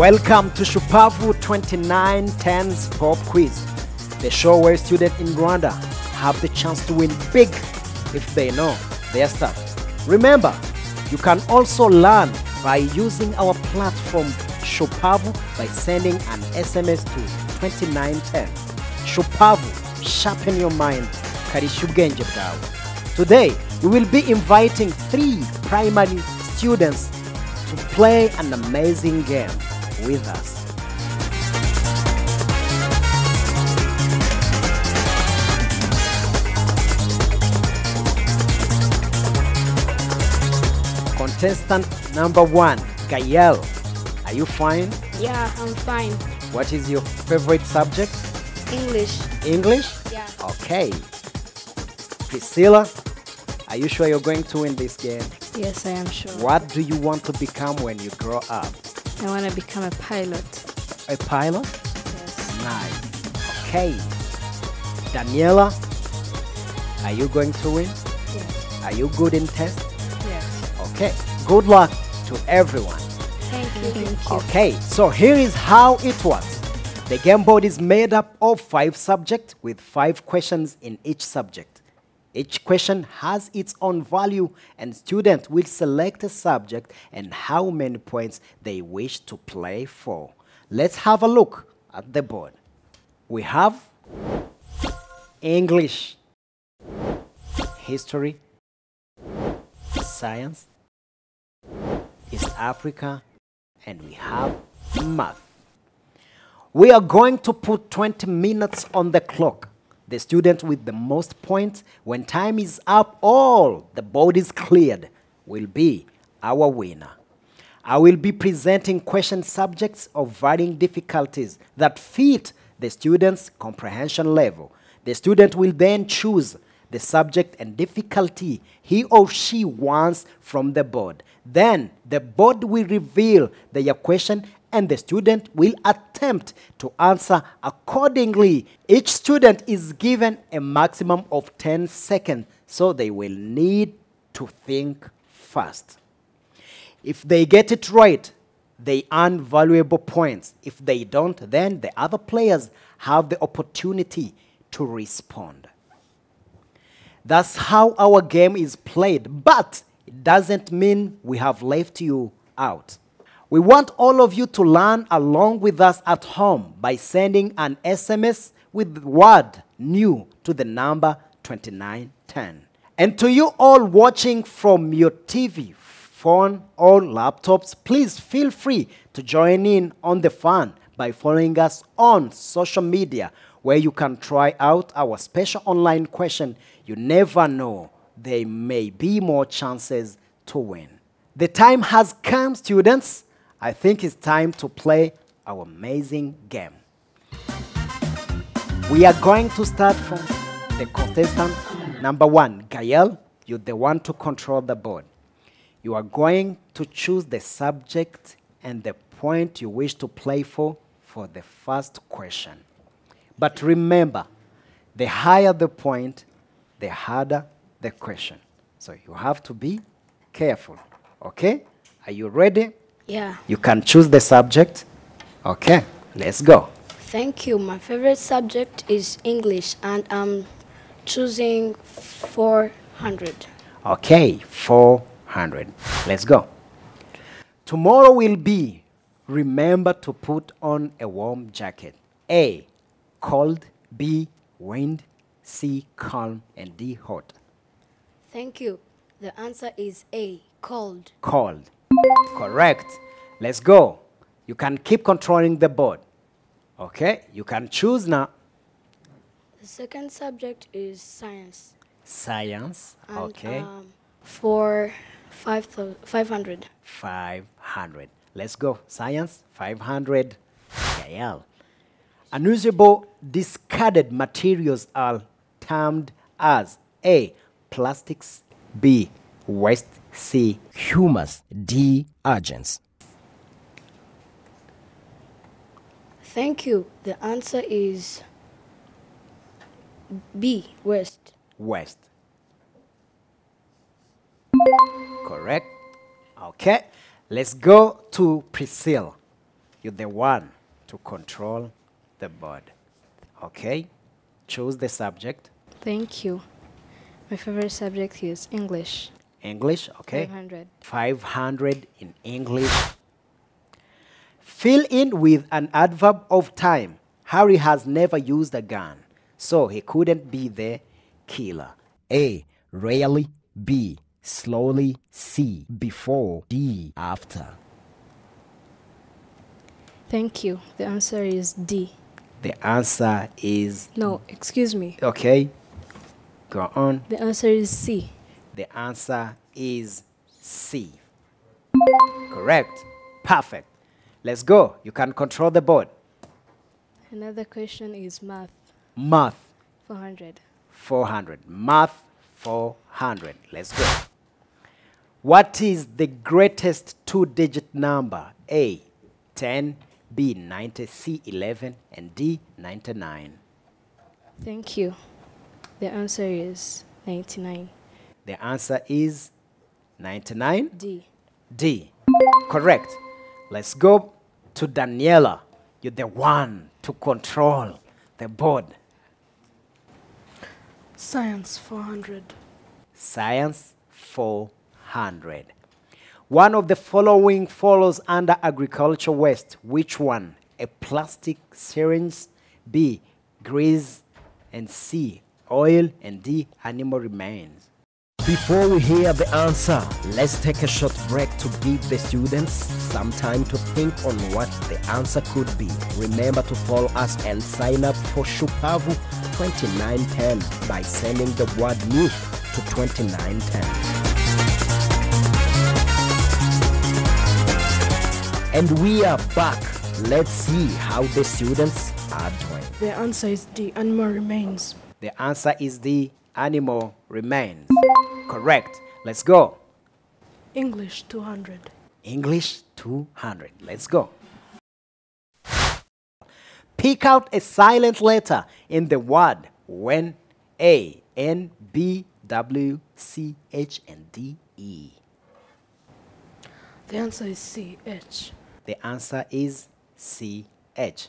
Welcome to Shupavu 2910's Pop Quiz, the show where students in Rwanda have the chance to win big if they know their stuff. Remember, you can also learn by using our platform Shupavu by sending an SMS to 2910. Shupavu, sharpen your mind, karisha ubwenge. Today, we will be inviting three primary students to play an amazing game with us. Contestant number one, Gael. Are you fine? Yeah, I'm fine. What is your favorite subject? English. English? Yeah. Okay. Priscilla, are you sure you're going to win this game? Yes, I am sure. What do you want to become when you grow up? I want to become a pilot. A pilot? Yes. Nice. Okay. Daniela, are you going to win? Yes. Are you good in tests? Yes. Okay. Good luck to everyone. Thank you. Thank you. Okay, so here is how it works. The game board is made up of five subjects with five questions in each subject. Each question has its own value, and students will select a subject and how many points they wish to play for. Let's have a look at the board. We have English, history, science, East Africa, and we have math. We are going to put 20 minutes on the clock. The student with the most points, when time is up, all the board is cleared, will be our winner. I will be presenting question subjects of varying difficulties that fit the student's comprehension level. The student will then choose the subject and difficulty he or she wants from the board. Then the board will reveal their question and the student will attempt to answer accordingly. Each student is given a maximum of 10 seconds, so they will need to think fast. If they get it right, they earn valuable points. If they don't, then the other players have the opportunity to respond. That's how our game is played, but it doesn't mean we have left you out. We want all of you to learn along with us at home by sending an SMS with the word new to the number 2910. And to you all watching from your TV, phone, or laptops, please feel free to join in on the fun by following us on social media where you can try out our special online question. You never know, there may be more chances to win. The time has come, students. I think it's time to play our amazing game. We are going to start from the contestant number one. Gael, you're the one to control the board. You are going to choose the subject and the point you wish to play for for the first question. But remember, the higher the point, the harder the question. So you have to be careful. Okay? Are you ready? Yeah. You can choose the subject. Okay, let's go. Thank you. My favorite subject is English, and I'm choosing 400. Okay, 400. Let's go. Tomorrow will be remember to put on a warm jacket. A, cold. B, wind. C, calm. And D, hot. Thank you. The answer is A, cold. Cold. Correct. Let's go. You can keep controlling the board. Okay, you can choose now. The second subject is science. Science. And, Okay. Um, for 5, 500. 500. Let's go. Science, 500. Gael. Unusable discarded materials are termed as A. Plastics, B. Waste, C. Humus, D. Urgents. Thank you. The answer is B, West. West. Correct. Okay. Let's go to Priscilla. You're the one to control the board. Okay? Choose the subject. Thank you. My favorite subject is English. English, okay? 500. 500 in English. Fill in with an adverb of time. Harry has never used a gun, so he couldn't be the killer. A. Rarely. B. Slowly. C. Before. D. After. Thank you. The answer is D. The answer is No, excuse me. okay. Go on. The answer is C. The answer is C. Correct. Perfect. Let's go. You can control the board. Another question is math. Math 400. 400. Math 400. Let's go. What is the greatest two digit number? A 10, B 90, C 11, and D 99. Thank you. The answer is 99. The answer is 99. D. D. Correct. Let's go to Daniela. You're the one to control the board. Science 400. Science 400. One of the following follows under agriculture waste. Which one? A plastic syringe, B, grease, and C, oil, and D, animal remains. Before we hear the answer, let's take a short break to give the students some time to think on what the answer could be. Remember to follow us and sign up for Shupavu 2910 by sending the word new to 2910. And we are back. Let's see how the students are doing. The answer is the Animal remains. The answer is the animal remains. Correct. Let's go. English 200. English 200. Let's go. Pick out a silent letter in the word when A, N, B, W, C, H, and D, E. The answer is C. H. The answer is C, H.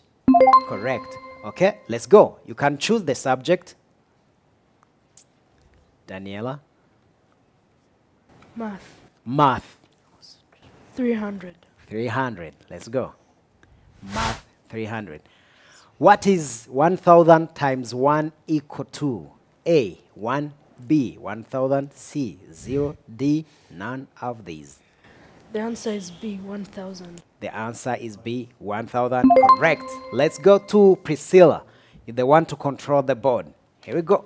Correct. Okay, let's go. You can choose the subject. Daniela. Math Math 300. 300. Let's go. Math 300. What is 1000 times 1 equal to? A. 1. B. 1000. C. 0. D. None of these. The answer is B. 1000. The answer is B. 1000. Correct. Let's go to Priscilla. You're the one to control the board. Here we go.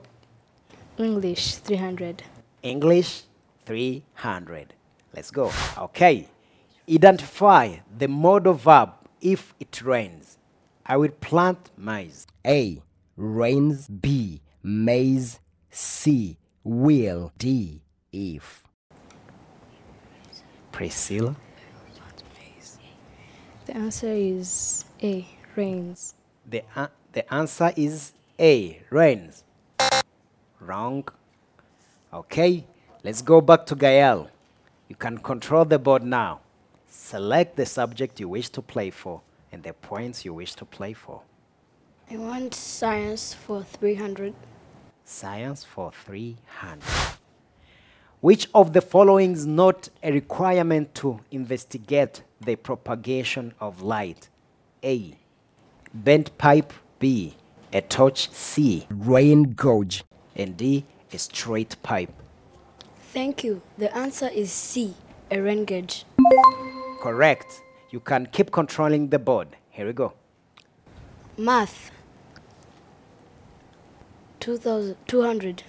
English 300. English 300. Let's go. Okay. Identify the modal verb if it rains. I will plant maize. A. Rains. B. Maize. C. Will. D. If. Priscilla. The answer is A. Rains. The, a- the answer is A. Rains. Wrong. Okay. Let's go back to Gael. You can control the board now. Select the subject you wish to play for and the points you wish to play for. I want science for 300. Science for 300. Which of the following is not a requirement to investigate the propagation of light? A. Bent pipe. B. A torch. C. Rain gauge. And D. A straight pipe. Thank you. The answer is C. A rain gauge. Correct. You can keep controlling the board. Here we go. Math 2000, 200.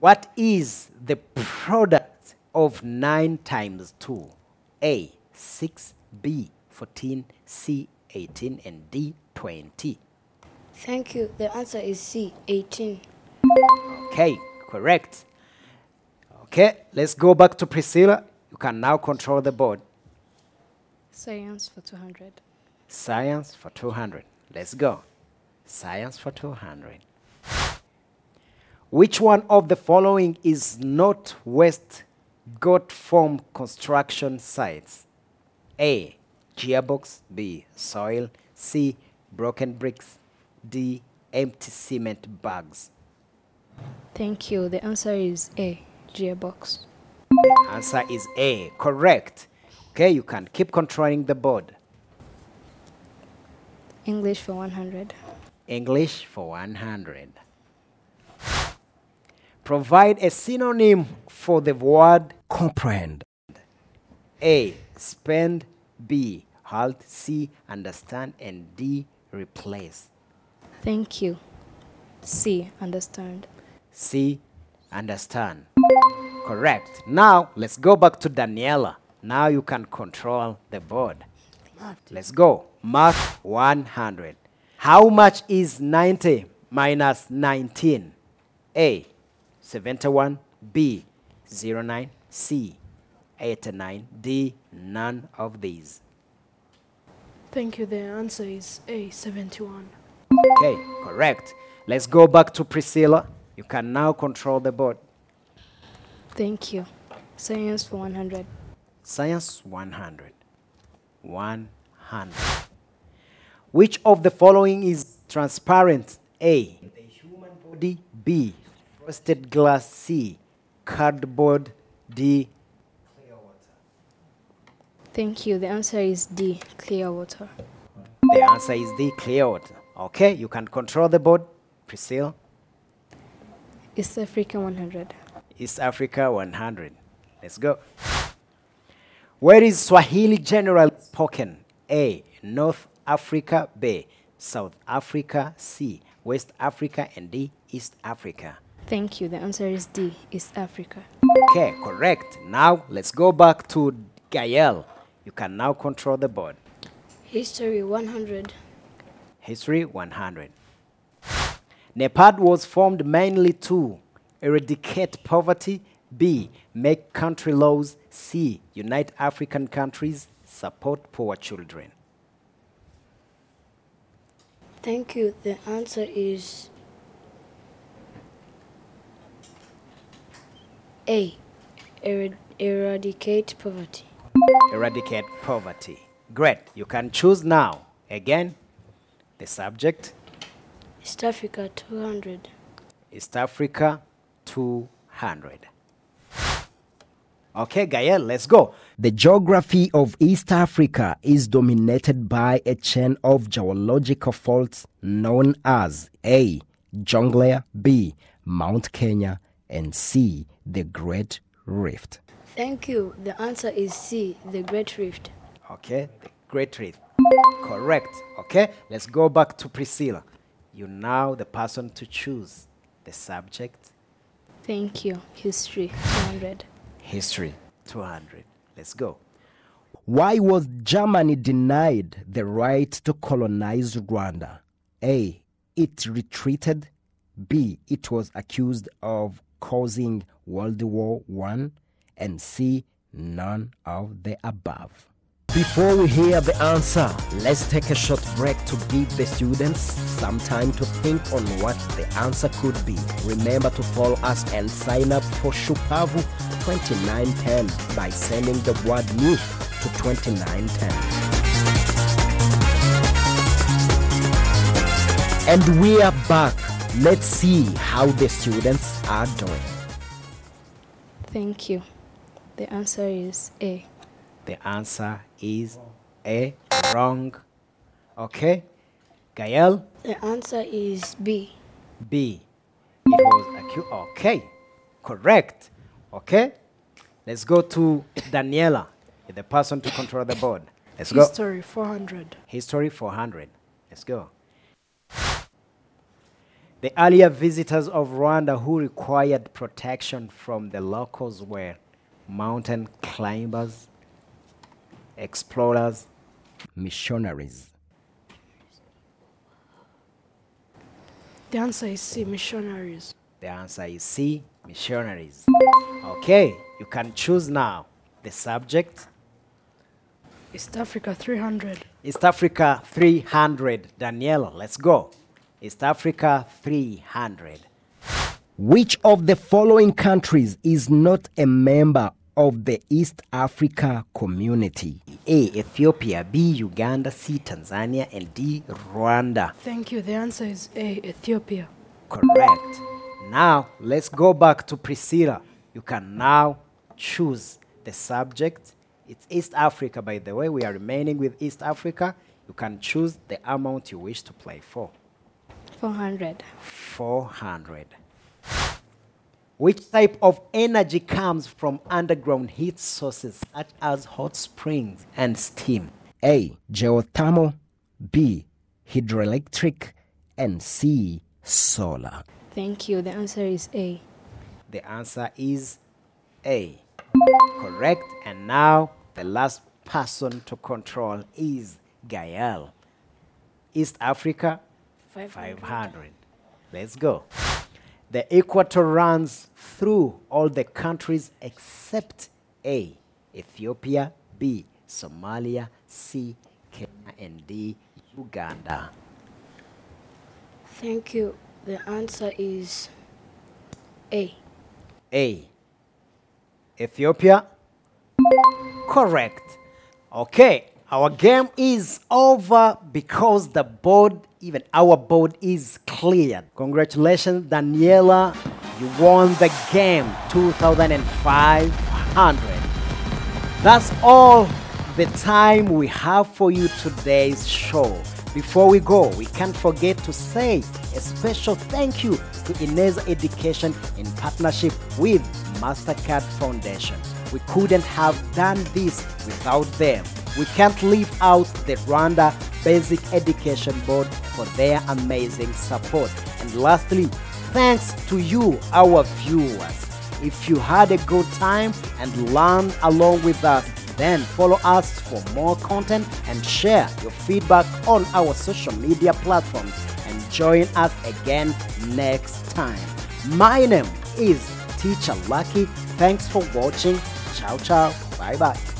What is the product of 9 times 2? A. 6. B. 14. C. 18. And D. 20. Thank you. The answer is C. 18. Okay, correct. Okay, let's go back to Priscilla. You can now control the board. Science for 200. Science for 200. Let's go. Science for 200. Which one of the following is not West Goat Farm construction sites? A. gearbox, B. Soil, C. Broken bricks, D. Empty cement bags. Thank you. The answer is A. Gearbox. Answer is A. Correct. Okay, you can keep controlling the board. English for 100. English for 100. Provide a synonym for the word comprehend, A. Spend. B. Halt. C. Understand. And D. Replace. Thank you. C. Understand. C. Understand. Correct. Now let's go back to Daniela. Now you can control the board. Let's go. Math 100. How much is 90 minus 19? A. 71. B. 09. C. 89. D. None of these. Thank you. The answer is A, 71. Okay, correct. Let's go back to Priscilla. You can now control the board. Thank you. Science for 100. Science 100. 100. Which of the following is transparent? A. The human body. B. Frosted glass. C. Cardboard. D. Clear water. Thank you. The answer is D. Clear water. The answer is D. Clear water. Okay, you can control the board. Priscilla. East Africa 100. East Africa 100. Let's go. Where is Swahili generally spoken? A. North Africa. B. South Africa. C. West Africa. And D. East Africa. Thank you. The answer is D. East Africa. Okay, correct. Now let's go back to Gael. You can now control the board. History 100. History 100. NEPAD was formed mainly to eradicate poverty, B. Make country laws, C. Unite African countries, support poor children. Thank you. The answer is A. Erad- eradicate poverty. Eradicate poverty. Great. You can choose now. Again, the subject East Africa 200. East Africa 200. Okay, Gael, let's go. The geography of East Africa is dominated by a chain of geological faults known as A. Jungler, B. Mount Kenya, and C. The Great Rift. Thank you. The answer is C. The Great Rift. Okay, the Great Rift. Correct. Okay, let's go back to Priscilla. You're now the person to choose the subject Thank you. History 200. history 200. Let's go. Why was Germany denied the right to colonize Rwanda? A. It retreated. B. It was accused of causing World War I. And C. None of the above. Before we hear the answer, let's take a short break to give the students some time to think on what the answer could be. Remember to follow us and sign up for Shupavu 2910 by sending the word new to 2910. And we are back. Let's see how the students are doing. Thank you. The answer is A. The answer is A. Wrong. Okay. Gael, The answer is B. B. It was accused. Okay. Correct. Okay. Let's go to Daniela, the person to control the board. Let's go. History 400. History 400. Let's go. The earlier visitors of Rwanda who required protection from the locals were mountain climbers, explorers, Missionaries. The answer is C, missionaries. The answer is C, missionaries. Okay, you can choose now the subject. East Africa 300. East Africa 300. Daniela, let's go. East Africa 300. Which of the following countries is not a member of the East Africa community? A. Ethiopia, B. Uganda, C. Tanzania, and D. Rwanda. Thank you. The answer is A. Ethiopia. Correct. Now let's go back to Priscilla. You can now choose the subject. It's East Africa, by the way. We are remaining with East Africa. You can choose the amount you wish to play for. 400. 400. Which type of energy comes from underground heat sources such as hot springs and steam? A. Geothermal. B. Hydroelectric. And C. Solar. Thank you. The answer is A. The answer is A. Correct. And now the last person to control is Gael. East Africa, 500. 500. Let's go. The equator runs through all the countries except A. Ethiopia, B. Somalia, C. Kenya, and D. Uganda. Thank you. The answer is A. A. Ethiopia? Correct. Okay, our game is over because the board, even our board, is cleared. Congratulations, Daniela. You won the game 2,500. That's all the time we have for you today's show. Before we go, we can't forget to say a special thank you to Eneza Education in partnership with MasterCard Foundation. We couldn't have done this without them. We can't leave out the Rwanda Basic Education Board for their amazing support. And lastly, thanks to you, our viewers. If you had a good time and learned along with us, then follow us for more content and share your feedback on our social media platforms and join us again next time. My name is Teacher Lucky. Thanks for watching. Ciao, ciao. Bye bye.